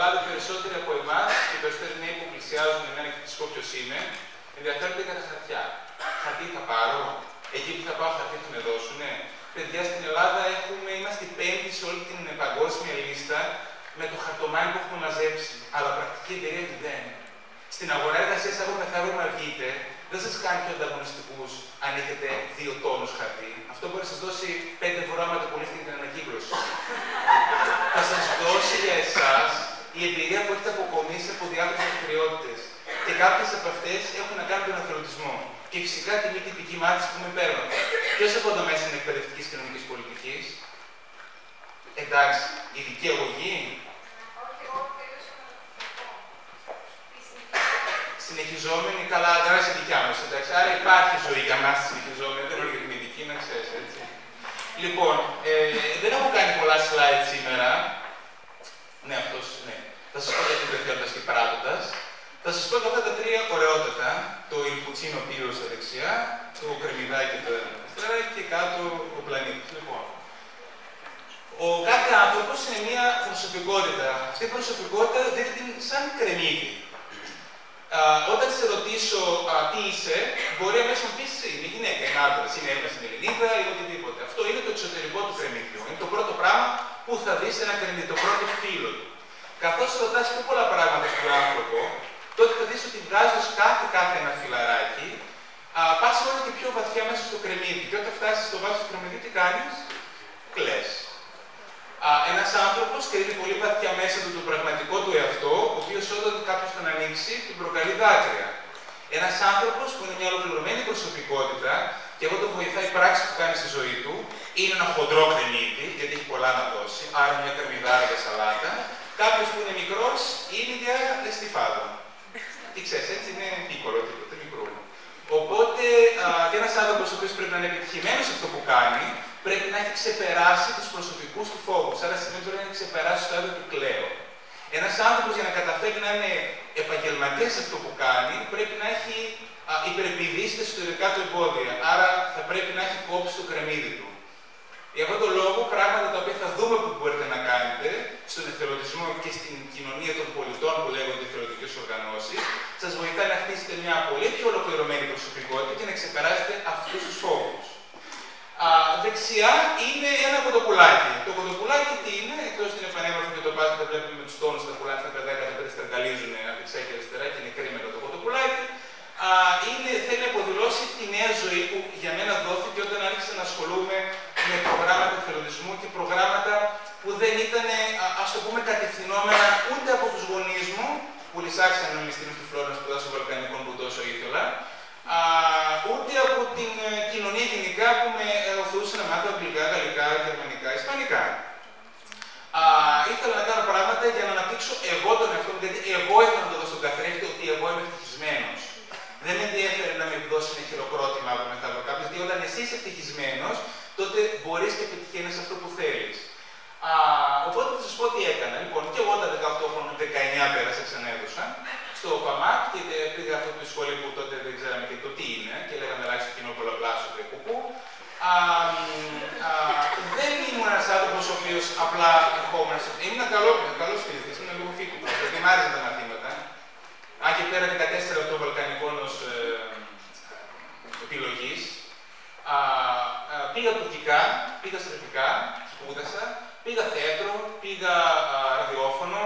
δυστυχώ στην Ελλάδα περισσότεροι από εμάς και οι περισσότεροι νέοι που πλησιάζουν εμένα και τη ποιο είμαι, ενδιαφέρονται για τα χαρτιά. Χαρτί θα πάρω, εκεί που θα πάω χαρτί θα με δώσουνε. Παιδιά στην Ελλάδα έχουμε, είμαστε οι πέμπτοι σε όλη την παγκόσμια λίστα με το χαρτομάνι που έχουμε μαζέψει. Αλλά πρακτική εταιρεία δεν. Στην αγορά εργασίας αύριο μεθαύριο να βγείτε, δεν σας κάνει πιο ανταγωνιστικούς αν έχετε δύο τόνους χαρτί. Αυτό μπορεί να σας δώσει πέντε φορά πολύ στην ανακύκλωση. θα σας δώσει για εσάς η εμπειρία που έχετε αποκομίσει από διάφορες δραστηριότητες. Και κάποιες από αυτές έχουν να κάνουν τον αθλητισμό. Και φυσικά τη μη τυπική μάθηση που με παίρνω. Ποιος από το μέσα είναι εκπαιδευτικής κοινωνική πολιτική. Εντάξει, ειδική αγωγή, συνεχιζόμενη, καλά, δεν είναι δικιά μας. Άρα υπάρχει ζωή για μας συνεχιζόμενη, δεν είναι για την ειδική, να ξέρεις έτσι. Λοιπόν, ε, δεν έχω κάνει πολλά slides σήμερα. Ναι, αυτός ναι. Θα σας πω για την πεθαίνοντα και πράττοντα. Θα σας πω για αυτά τα τρία ωραιότατα. Το Ιλπουτσίνο πύρο στα δεξιά, το κρεμμυδάκι το αριστερά και κάτω ο πλανήτης. Λοιπόν, ο κάθε άνθρωπος είναι μια προσωπικότητα. Αυτή η προσωπικότητα δείχνει σαν κρεμμύδι όταν σε ρωτήσω α, τι είσαι, μπορεί αμέσως να πεις είναι γυναίκα, είναι άντρας, είναι Έλληνα, είναι Ελληνίδα ή οτιδήποτε. Αυτό είναι το εξωτερικό του κρεμμύδιου. Είναι το πρώτο πράγμα που θα δεις ένα κρεμμύδι, το πρώτο φίλο του. Καθώς ρωτάς πιο πολλά πράγματα στον άνθρωπο, τότε θα δεις ότι βγάζοντας κάθε, κάθε ένα φιλαράκι, πας όλο και πιο βαθιά μέσα στο κρεμμύδι. Και όταν φτάσεις στο βάθος του κρεμμύδιου, τι κάνεις, κλε. Ένας άνθρωπος κρύβει πολύ βαθιά μέσα του τον πραγματικό του εαυτό, ο οποίος όταν κάποιος τον ανοίξει, του προκαλεί δάκρυα. Ένας άνθρωπος που είναι μια ολοκληρωμένη προσωπικότητα και εγώ το βοηθάει η πράξη που κάνει στη ζωή του, είναι ένα χοντρό κρεμμύδι, γιατί έχει πολλά να δώσει, άρα μια καρμιδάρα για σαλάτα. Κάποιος που είναι μικρός είναι για εστιφάδο. Τι ξέρεις, έτσι είναι πίκολο, τίποτα μικρό. Οπότε, και ένας άνθρωπος ο οποίος πρέπει να είναι επιτυχημένος σε αυτό που κάνει, πρέπει να έχει ξεπεράσει τους προσωπικούς του φόβους. Άρα σημαίνει ότι πρέπει να έχει ξεπεράσει το στάδιο του κλαίου. Ένας άνθρωπος για να καταφέρει να είναι επαγγελματίας σε αυτό που κάνει, πρέπει να έχει υπερεπιδίσει τα ιστορικά του εμπόδια. Άρα θα πρέπει να έχει κόψει το κρεμμύδι του. Για αυτόν τον λόγο, πράγματα τα οποία θα δούμε που μπορείτε να κάνετε στον εθελοντισμό και στην κοινωνία των πολιτών που λέγονται εθελοντικές οργανώσεις, σας βοηθάει να χτίσετε μια πολύ πιο ολοκληρωμένη προσωπικότητα και να ξεπεράσετε αυτούς τους φόβους. δεξιά είναι ένα κοντοπουλάκι. Το κοντοπουλάκι τι είναι, εκτός την επανέμορφη και το πάθη που βλέπουμε με τους τόνους τα πουλάκια τα παιδάκια τα οποία στραγγαλίζουν δεξιά και αριστερά και είναι κρυμμένο το κοντοπουλάκι. είναι, θέλει να αποδηλώσει τη νέα ζωή που για μένα δόθηκε όταν άρχισα να ασχολούμαι με προγράμματα εθελοντισμού και προγράμματα που δεν ήταν, α το πούμε, κατευθυνόμενα ούτε από τους γονείς μου, που λυσάξαν να με στείλουν στη Φλόρα να σπουδάσω βαλκανικών που τόσο ήθελα, α, ούτε από την ε, κοινωνία γενικά που με οθούσε να μάθω αγγλικά, γαλλικά, γερμανικά, ισπανικά. Α, ήθελα να κάνω πράγματα για να αναπτύξω εγώ τον εαυτό μου, γιατί εγώ ήθελα να το δώσω στον καθρέφτη ότι εγώ είμαι ευτυχισμένος. Δεν με ενδιαφέρει να με δώσει ένα χειροκρότημα από μετά από κάποιος, γιατί όταν εσύ είσαι ευτυχισμένος, τότε μπορείς και πετυχαίνεις αυτό που θέλεις. Οπότε θα σας πω τι έκανα. Λοιπόν, και εγώ τα 18 χρόνια, 19 πέρασα, ξανέδωσα στο ΠΑΜΑΚ και πήγα αυτό το σχολείο που τότε δεν ξέραμε και το τι είναι και λέγαμε ελάχιστο κοινό πολλαπλάσιο και κουκού. δεν ήμουν ένας άνθρωπος ο οποίος απλά ερχόμουν. Ήμουν καλό, καλός φοιτητής, ήμουν λίγο φοιτητής, γιατί μ' άρεσαν τα μαθήματα. Αν και πέρα 14 το βαλκανικό ως ε, επιλογής. πήγα τουρκικά, πήγα στρατιωτικά, σπούδασα, πήγα θέατρο, πήγα ραδιόφωνο,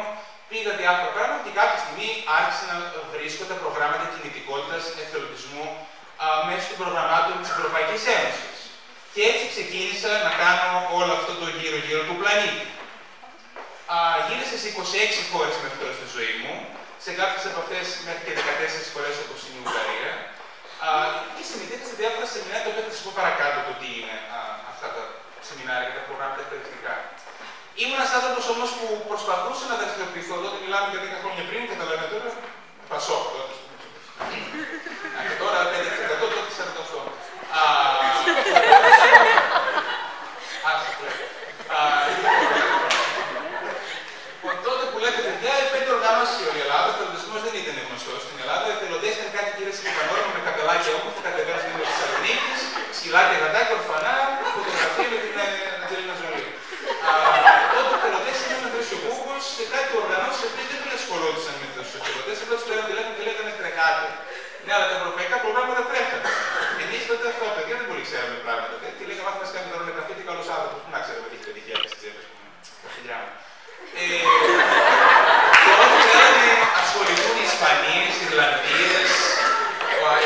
πήγα διάφορα πράγματα και κάποια στιγμή άρχισα να βρίσκω τα προγράμματα κινητικότητας εθελοντισμού μέσω των προγραμμάτων της Ευρωπαϊκής Ένωσης. Και έτσι ξεκίνησα να κάνω όλο αυτό το γύρω-γύρω του πλανήτη. Α, γύρισα σε 26 χώρες μέχρι τώρα στη ζωή μου, σε κάποιες από αυτές μέχρι και 14 φορές όπως είναι η Ουγγαρία. Και συμμετείχα σε διάφορα σεμινάρια, τα οποία θα σας πω παρακάτω το τι είναι α, αυτά τα σεμινάρια και τα προγράμματα εκπαιδευτικά. Ήμουν ένα άνθρωπος όμως που προσπαθούσε να δραστηριοποιηθώ. Τότε μιλάμε για 10 χρόνια πριν, καταλαβαίνετε τώρα. Πασό τότε. και τώρα 5% τότε 48. πλάτη γατάκια, ορφανά, φωτογραφία με την Ατζελίνα Ζολή. Τότε οι πελωτέ ήταν με ο Κούκο σε κάτι οργανώσει οι οποίε δεν ασχολούνταν με του πελωτέ, απλά του πέραν τηλέφωνο και λέγανε τρεχάτε. Ναι, αλλά τα ευρωπαϊκά προγράμματα τρέχανε. Εμεί τότε αυτά τα παιδιά δεν πολύ ξέραμε πράγματα. Τι λέγαμε, μάθαμε να κάνουμε τώρα με και καλό άνθρωπο. Πού να ξέρουμε τι έχει πετυχία τη τσέπε, τα φιλιά μου. Ε, και όταν θέλανε ασχοληθούν οι Ισπανοί, οι Ιρλανδίε,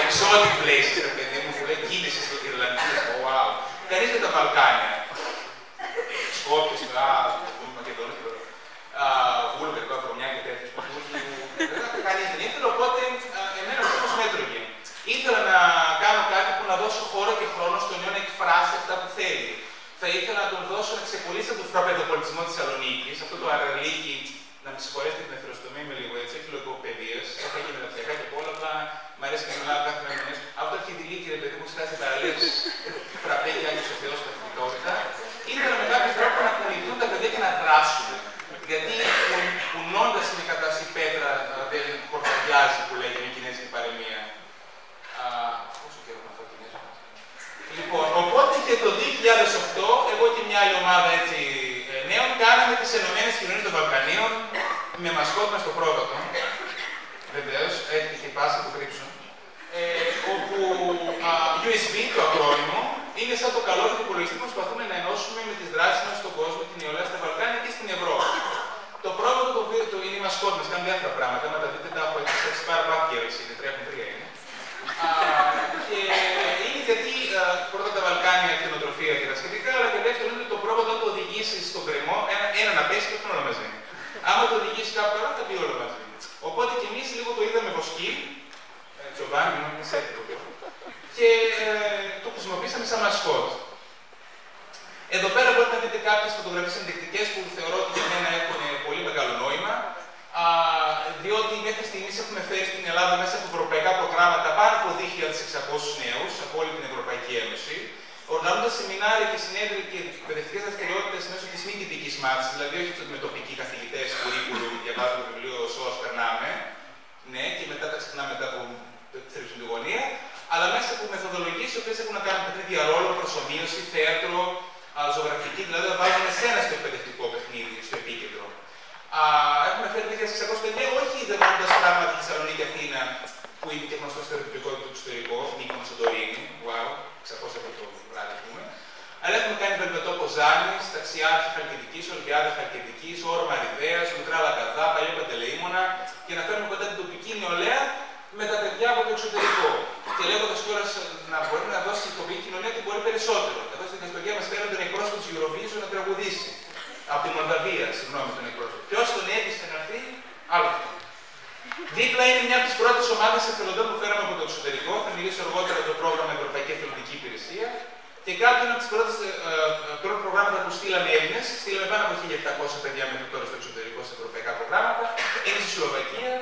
exotic places, ρε παιδί μου, που λέει κίνηση στην Ιρλανδία, wow. Κανεί δεν τα Βαλκάνια. Σκόπιε, α, Μακεδόνια, Βούλγαρ, Βρωμιά και τέτοιε που Κανεί δεν ήθελε, οπότε εμένα αυτό με έτρωγε. Ήθελα να κάνω κάτι που να δώσω χώρο και χρόνο στον ιό να εκφράσει αυτά που θέλει. Θα ήθελα να τον δώσω να ξεκολλήσει από τον φραπεδοπολιτισμό τη Θεσσαλονίκη, αυτό το αραλίκι, να με συγχωρέσετε την ευθεροστομή με λίγο έτσι, έχει λογοπαιδείας, έχω γίνει μεταπτυχιακά και πολλά, απλά μου αρέσει να μιλάω κάθε μέρα με Αυτό έχει δηλίκη, ρε παιδί μου, στάσει παραλίες φραπέ και άγιο ο Θεός καθημερινότητα. Ήθελα με κάποιο τρόπο να κουνηθούν τα παιδιά και να δράσουν. Γιατί κουνώντας με κατάσταση πέτρα δεν κορταδιάζει που λέγεται με κινέζικη παρεμία. Πόσο καιρό να φάω κινέζικη. Λοιπόν, οπότε και το 2008, εγώ και μια άλλη ομάδα έτσι νέων, κάναμε τι Ενωμένε Κοινωνίε των Βαλκανίων με μασκότ στο πρότατο. Βεβαίω, έχει και πάση που κρύψω. Ε, όπου α, USB, το ακρόνιμο, είναι σαν το καλό του υπολογιστή που προσπαθούμε να ενώσουμε με τι δράσει μα στον κόσμο, την νεολαία στα Βαλκάνια και στην Ευρώπη. Το πρώτο το, το, το είναι η μασκότ μα, κάνει διάφορα πράγματα. Να τα δείτε, τα έχω έτσι πάρα πάρα είναι, τρία έχουν τρία είναι. Α, και είναι γιατί α, πρώτα τα Βαλκάνια, την οτροφία και τα σχετικά, αλλά και δεύτερον είναι το πρώτο το οδηγήσει στον κρεμό, ένα, ένα να πέσει και αυτό όλα μαζί. Άμα το οδηγήσει κάπου άλλο, θα πει όλο μαζί. Οπότε και εμεί λίγο το είδαμε βοσκή, Τζοβάνι, μην είναι έτοιμο και ε, το χρησιμοποίησαμε σαν μασκότ. Εδώ πέρα μπορείτε να δείτε κάποιες φωτογραφίες ενδεικτικές που θεωρώ ότι για μένα έχουν πολύ μεγάλο νόημα. Α, διότι μέχρι στιγμής έχουμε φέρει στην Ελλάδα μέσα από ευρωπαϊκά προγράμματα πάνω από 2.600 νέους από όλη την Ευρωπαϊκή Ένωση, οργανώνοντας σεμινάρια και συνέδρια και εκπαιδευτικές δραστηριότητες μέσω της μη τυπική μάθησης, δηλαδή όχι με τοπικοί καθηγητές που διαβάζουν το βιβλίο ΣΟΑ, περνάμε, ναι, και μετά τα ξεχνάμε μετά από τη γωνία, αλλά μέσα από μεθοδολογίες οι οποίες έχουν να κάνουν παιχνίδια ίδια ρόλο, προσωμείωση, θέατρο, ζωγραφική, δηλαδή να βάλουν εσένα στο εκπαιδευτικό παιχνίδι, στο επίκεντρο. Α, έχουμε φέρει 2.600 παιδιά, όχι δεδομένοντας πράγματα στη Θεσσαλονίκη Αθήνα, που είναι και γνωστό στερεοτυπικό του εξωτερικό, Μήκο Σαντορίνη, wow, 600 από το βράδυ, ας πούμε. Αλλά έχουμε κάνει βελβετό Ποζάνη, ταξιάρχη Χαλκιδικής, Ολυμπιάδα Χαλκιδικής, όρο Μαριδέα, Μικρά Λακαδά, Παλιό Παντελεήμονα και να φέρουμε κοντά την τοπική νεολαία με τα παιδιά από το εξωτερικό. Και λέγοντα κιόλα να μπορεί να δώσει η τοπική κοινωνία ότι μπορεί περισσότερο. Εδώ στην ιστορία μα φέρνει τον εκπρόσωπο τη Eurovision να τραγουδήσει. Από τη Μολδαβία, συγγνώμη τον εκπρόσωπο. Ποιο τον έτυχε να έρθει, άλλο αυτό. Δίπλα είναι μια από τις πρώτες ομάδες εθελοντών που φέραμε από το εξωτερικό. Θα μιλήσω αργότερα για το πρόγραμμα Ευρωπαϊκή Εθελοντική Υπηρεσία. Και κάτω είναι από τις πρώτες ε, ε, προγράμματα που στείλαμε Έλληνες. Στείλαμε πάνω από 1.700 παιδιά μέχρι τώρα στο εξωτερικό σε ευρωπαϊκά προγράμματα. Είναι στη Σλοβακία.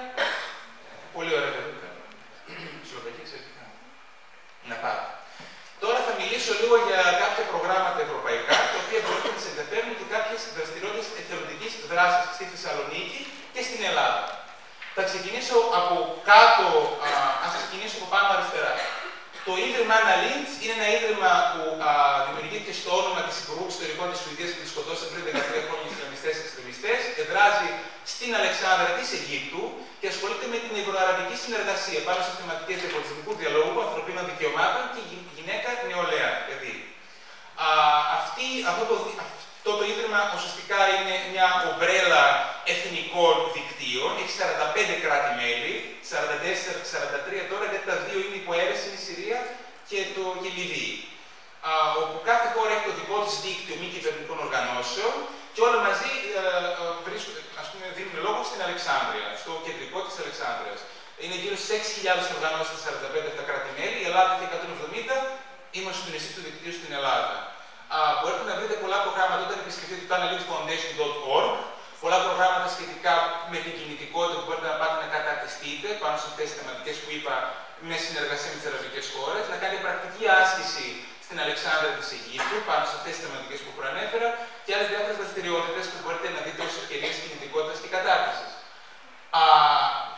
Πολύ ωραία παιδιά. Σλοβακία εξαιρετικά. Να πάτε. Τώρα θα μιλήσω λίγο για κάποια προγράμματα ευρωπαϊκά, τα οποία μπορείτε να σα ενδιαφέρουν και κάποιες δραστηριότητες εθελοντικής δράσης στη Θεσσαλονίκη και στην Ελλάδα. Θα ξεκινήσω από κάτω, α ξεκινήσω από πάνω αριστερά. Το Ίδρυμα Anna Lynch είναι ένα ίδρυμα που α, δημιουργήθηκε στο όνομα της Υπουργού Εξωτερικών της Σουηδίας που της σκοτώσαν πριν 13 χρόνια Ισλαμιστές και εξτρεμιστές. Εδράζει στην Αλεξάνδρα της Αιγύπτου και ασχολείται με την ευρωαραβική συνεργασία πάνω σε θεματικές διαπολιτισμικού διαλόγου, ανθρωπίνων δικαιωμάτων και γυναίκα νεολαία. Δηλαδή, α, αυτή, αυτό, το, αυτό το ίδρυμα ουσιαστικά είναι μια ομπρέλα εθνικών δικτύων, έχει 45 κράτη-μέλη, 44-43 τώρα, γιατί τα δύο είναι υποαίρεση, είναι η Συρία και το και Λιβύη. Α, όπου κάθε χώρα έχει το δικό της δίκτυο μη κυβερνητικών οργανώσεων και όλα μαζί ε, ε, βρίσκονται, ας πούμε, δίνουν λόγο στην Αλεξάνδρεια, στο κεντρικό της Αλεξάνδρεια. Είναι γύρω στις 6.000 οργανώσεις στα 45 αυτά κράτη-μέλη, η Ελλάδα έχει 170, είμαστε στο νησί του δικτύου στην Ελλάδα. Α, μπορείτε να βρείτε πολλά προγράμματα όταν επισκεφτείτε το analytfoundation.org, πολλά προγράμματα σχετικά με την κινητικότητα που μπορείτε να πάτε να καταρτιστείτε πάνω σε αυτέ τι θεματικέ που είπα με συνεργασία με τι αραβικέ χώρε, να κάνετε πρακτική άσκηση στην Αλεξάνδρα τη Αιγύπτου πάνω σε αυτέ τι θεματικέ που προανέφερα και άλλε διάφορε δραστηριότητε που μπορείτε να δείτε ω ευκαιρίε κινητικότητα και κατάρτιση.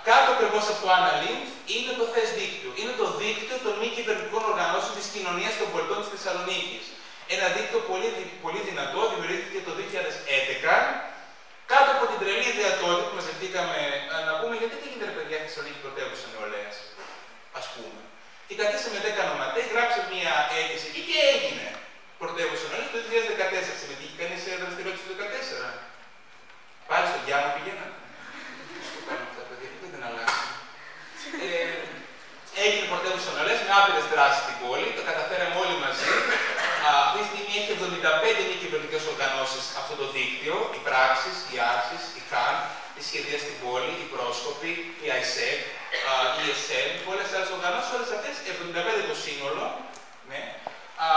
Κάτω ακριβώ από το Analink είναι το θε δίκτυο. Είναι το δίκτυο των μη κυβερνητικών οργανώσεων της κοινωνίας των πολιτών της Θεσσαλονίκης. Ένα δίκτυο πολύ, πολύ δυνατό, δημιουργήθηκε το 2011, κάτω από την τρελή ιδέα τότε που μαζευτήκαμε να πούμε γιατί δεν γίνεται παιδιά στη Θεσσαλονίκη πρωτεύουσα νεολαίας. Α πούμε. Και καθίσαμε 10 ονοματές, γράψαμε μια αίτηση εκεί και έγινε πρωτεύουσα νεολαίας το 2014. Συμμετείχε κανείς σε δραστηριότητα το 2014. Πάλι στο διάμο πηγαίνατε. Στο κάνω αυτά, παιδιά, δεν αλλάξει. Ε, έγινε πρωτεύουσα νεολαία με άπειρε δράσεις στην πόλη, το καταφέραμε όλοι μαζί. Αυτή τη στιγμή έχει 75 μη κυβερνητικές οργανώσεις αυτό το δίκτυο, οι πράξεις, οι άρσει, η ΧΑΝ, η σχεδία στην πόλη, οι πρόσκοποι, η ΑΙΣΕΚ, η ΕΣΕΝ, πολλές άλλες οργανώσεις, όλες αυτές 75 το σύνολο. Ναι. Α,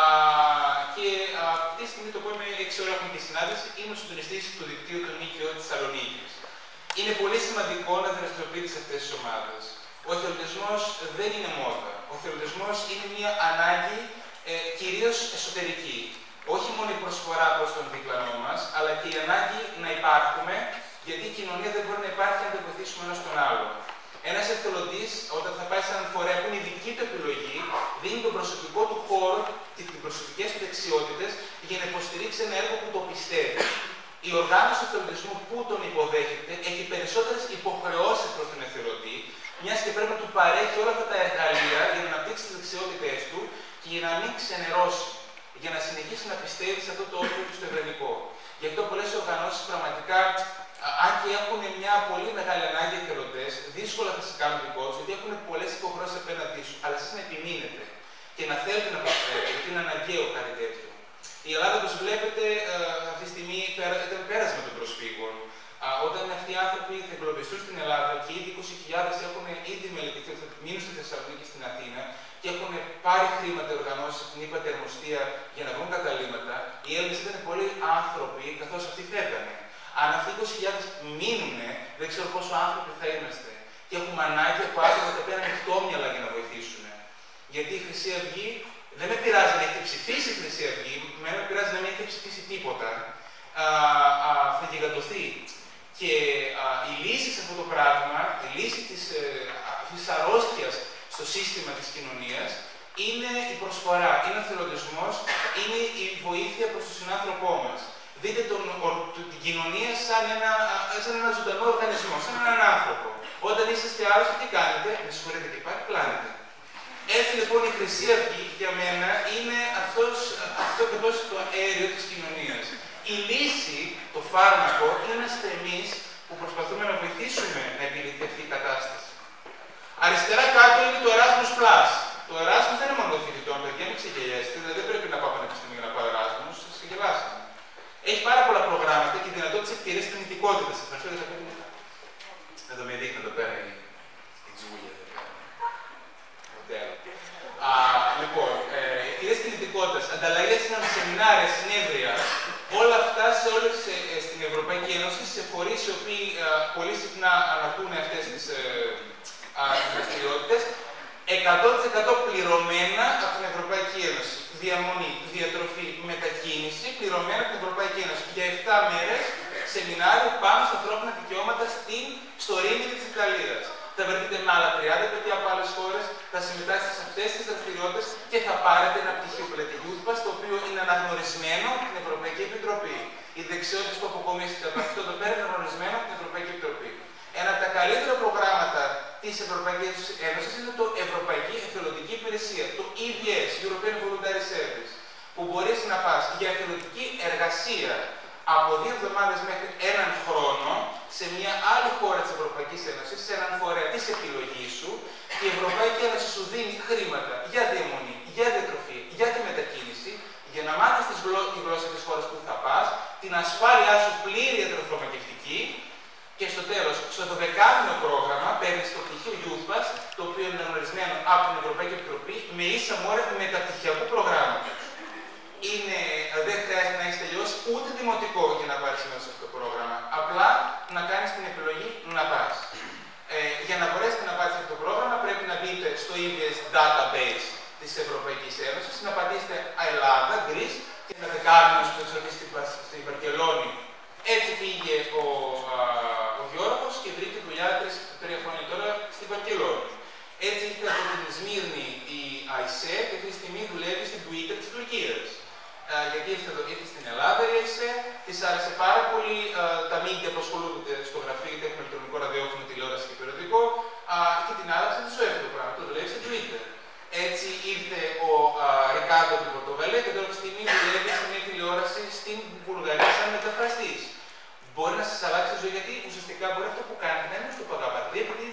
και αυτή τη στιγμή το πω είμαι 6 ώρα έχουμε και συνάντηση, είμαι ο συντονιστής του δικτύου των ΜΚΟ τη Θεσσαλονίκης. Είναι πολύ σημαντικό να δραστηριοποιείται σε αυτές τις ομάδες. Ο εθελοντισμός δεν είναι μόδα. Ο εθελοντισμό είναι μια ανάγκη ε, κυρίως εσωτερική. Όχι μόνο η προσφορά προς τον διπλανό μας, αλλά και η ανάγκη να υπάρχουμε, γιατί η κοινωνία δεν μπορεί να υπάρχει αν δεν βοηθήσουμε ένας τον άλλο. Ένας εθελοντής, όταν θα πάει σε έναν φορέα που είναι η δική του επιλογή, δίνει τον προσωπικό του χώρο και τις προσωπικές του δεξιότητες για να υποστηρίξει ένα έργο που το πιστεύει. Η οργάνωση εθελοντισμού που τον υποδέχεται έχει περισσότερες υποχρεώσεις προς τον εθελοντή, μιας και πρέπει να του παρέχει όλα αυτά τα εργαλεία για να αναπτύξει τις δεξιότητέ του και για να μην ξενερώσει, για να συνεχίσει να πιστεύει σε αυτό το όριο του στο ευρεμικό. Γι' αυτό πολλές οργανώσεις πραγματικά, αν και έχουν μια πολύ μεγάλη ανάγκη εθελοντές, δύσκολα θα σε κάνουν δικό τους, γιατί έχουν πολλές υποχρεώσεις απέναντί σου. Αλλά εσείς να επιμείνετε και να θέλετε να προσφέρετε, γιατί είναι αναγκαίο κάτι τέτοιο. Η Ελλάδα, όπως βλέπετε, αυτή τη στιγμή ήταν πέρασμα των προσφύγων. Όταν αυτοί οι άνθρωποι θα εγκλωβιστούν στην Ελλάδα και ήδη 20.000 έχουν ήδη μελετηθεί, θα μείνουν στη Θεσσαλονίκη στην Αθήνα και έχουν πάρει χρήματα οργανώσεις από την ύπατη αρμοστία για να βρουν καταλήμματα, οι Έλληνες ήταν πολλοί άνθρωποι καθώς αυτοί φεύγανε. Αν αυτοί οι 20.000 μείνουν, δεν ξέρω πόσο άνθρωποι θα είμαστε. Και έχουμε ανάγκη από άτομα τα οποία είναι ανοιχτόμυαλα για να βοηθήσουν. Γιατί η Χρυσή Αυγή δεν με πειράζει να έχετε ψηφίσει η Χρυσή Αυγή, με πειράζει να μην έχετε ψηφίσει τίποτα. Α, α, θα γιγαντωθεί. Και α, η λύση σε αυτό το πράγμα, η λύση της, ε, της αρρώστιας στο σύστημα της κοινωνίας είναι η προσφορά, είναι ο θελοντισμός, είναι η βοήθεια προς τον συνάνθρωπό μας. Δείτε τον, ο, την κοινωνία σαν ένα, σαν ένα ζωντανό οργανισμό, σαν έναν άνθρωπο. Όταν είσαστε άρρωστοι, τι κάνετε, με συγχωρείτε και πάλι, κλάνετε. Έτσι λοιπόν η Χρυσή Αυγή για μένα είναι αυτός, αυτός ακριβώς το αέριο της κοινωνίας. Η λύση, το φάρμακο, είμαστε εμείς που προσπαθούμε να βοηθήσουμε να επιληθεί αυτή η κατάσταση. Αριστερά κάτω είναι το Erasmus Plus. Το Erasmus δεν είναι μόνο φοιτητών, παιδιά, μην ξεγελιέστε. Δηλαδή δεν πρέπει να πάω πανεπιστήμιο για να πάω Erasmus, σας ξεγελάσαμε. Έχει πάρα πολλά προγράμματα και δυνατότητε ευκαιρίε κινητικότητα. Ευχαριστώ για τα πέντε λεπτά. Εδώ με δείχνει εδώ πέρα η, η τζούλια. Α, λοιπόν, ε, ευκαιρίες κινητικότητα, ανταλλαγέ σεμινάρια, συνέδρια, όλα αυτά σε όλες, ε, στην Ευρωπαϊκή Ένωση, σε φορεί οι οποίοι ε, πολύ συχνά αναπτούν αυτέ τι ε, δραστηριότητε, 100% πληρωμένα από την Ευρωπαϊκή Ένωση. Διαμονή, διατροφή, μετακίνηση, πληρωμένα από την Ευρωπαϊκή Ένωση. Για 7 μέρε σεμινάριο πάνω στα ανθρώπινα δικαιώματα στην, στο Ρήμινι τη Ιταλία. Θα βρεθείτε με άλλα 30 παιδιά από άλλε χώρε, θα συμμετάσχετε σε αυτέ τι δραστηριότητε και θα πάρετε ένα πτυχίο πλατηγιούθπα, το οποίο είναι αναγνωρισμένο από την Ευρωπαϊκή Επιτροπή. Οι δεξιότητε που αποκομίσετε από αυτό το πέρα είναι αναγνωρισμένο από την Ευρωπαϊκή Επιτροπή. Ένα από τα καλύτερα προγράμματα της Ευρωπαϊκής Ένωσης είναι το Ευρωπαϊκή Εθελοντική Υπηρεσία, το EVS, European Voluntary Service, που μπορεί να πας για εθελοντική εργασία από δύο εβδομάδες μέχρι έναν χρόνο σε μια άλλη χώρα της Ευρωπαϊκής Ένωσης, σε έναν φορέα της επιλογής σου, η Ευρωπαϊκή Ένωση σου δίνει χρήματα για διαμονή, για διατροφή, για τη μετακίνηση, για να μάθεις τη γλώσσα της χώρας που θα πας, την ασφάλειά σου πλήρη ιατροφαρμακευτική και στο τέλος, στο 12 πρόγραμμα, παίρνεις το πτυχίο Youth Pass, το οποίο είναι αναγνωρισμένο από την Ευρωπαϊκή Επιτροπή με ίσα μόρια μεταπτυχιακού προγράμματος. Είναι, δεν χρειάζεται να έχεις τελειώσει ούτε δημοτικό για να πάρεις μέσα σε αυτό το πρόγραμμα. Απλά να κάνεις την επιλογή να πας. Ε, για να μπορέσετε να πάρετε αυτό το πρόγραμμα, πρέπει να μπείτε στο EVS database της Ευρωπαϊκής Ένωσης, να πατήσετε Ελλάδα, Greece και να δεκάρουμε στο στη Βαρκελόνη. Έτσι πήγε ο, Ε, γιατί είσαι στην Ελλάδα, είσαι, τη άρεσε πάρα πολύ ε, τα μίντια που ασχολούνται στο γραφείο, είτε έχουμε ηλεκτρονικό ραδιόφωνο, τηλεόραση και περιοδικό, και την άλλαξε, τη σου έφυγε το πράγμα, το δουλεύεις στο Twitter. Έτσι ήρθε ο Ρικάρντο του την και τώρα τη στιγμή δουλεύεις σε μια τηλεόραση στην Βουλγαρία σαν μεταφραστής. Μπορεί να σας αλλάξει η ζωή γιατί ουσιαστικά μπορεί αυτό που κάνεις να είναι στο παγαπατή, επειδή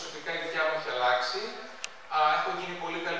προσωπικά η δικιά μου έχει αλλάξει. Έχω γίνει πολύ καλή